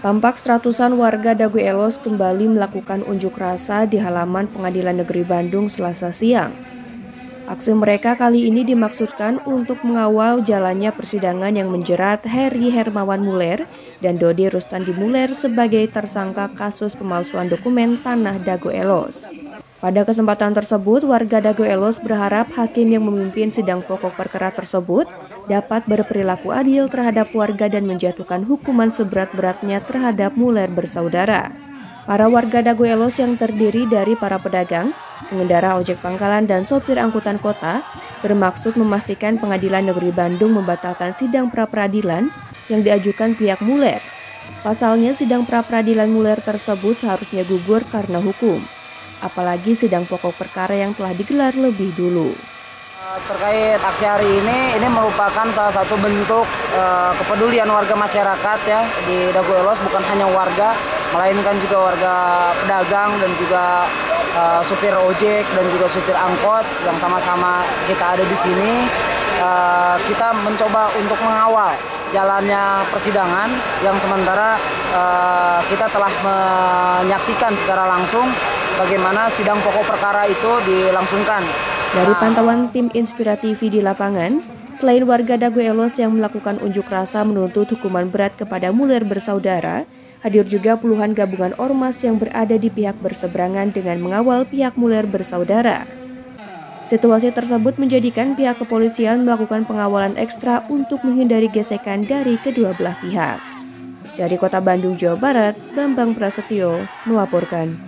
Tampak seratusan warga Dagu Elos kembali melakukan unjuk rasa di halaman Pengadilan Negeri Bandung selasa siang. Aksi mereka kali ini dimaksudkan untuk mengawal jalannya persidangan yang menjerat Heri Hermawan Muller dan Dodi Rustandi Muller sebagai tersangka kasus pemalsuan dokumen Tanah Dago Elos. Pada kesempatan tersebut, warga Dago Elos berharap hakim yang memimpin sidang pokok perkara tersebut dapat berperilaku adil terhadap warga dan menjatuhkan hukuman seberat-beratnya terhadap Muller bersaudara. Para warga Dago Elos yang terdiri dari para pedagang, pengendara ojek pangkalan dan sopir angkutan kota bermaksud memastikan pengadilan negeri Bandung membatalkan sidang pra-peradilan yang diajukan pihak Muller. Pasalnya sidang pra-peradilan Muller tersebut seharusnya gugur karena hukum apalagi sidang pokok perkara yang telah digelar lebih dulu. Terkait aksi hari ini, ini merupakan salah satu bentuk uh, kepedulian warga masyarakat ya di Dago Elos, bukan hanya warga, melainkan juga warga pedagang dan juga uh, supir ojek dan juga supir angkot yang sama-sama kita ada di sini. Uh, kita mencoba untuk mengawal jalannya persidangan yang sementara uh, kita telah menyaksikan secara langsung bagaimana sidang pokok perkara itu dilangsungkan. Dari pantauan tim Inspiratif di lapangan, selain warga Dago Elos yang melakukan unjuk rasa menuntut hukuman berat kepada Muller bersaudara, hadir juga puluhan gabungan ormas yang berada di pihak berseberangan dengan mengawal pihak Muller bersaudara. Situasi tersebut menjadikan pihak kepolisian melakukan pengawalan ekstra untuk menghindari gesekan dari kedua belah pihak. Dari kota Bandung, Jawa Barat, Bambang Prasetyo melaporkan.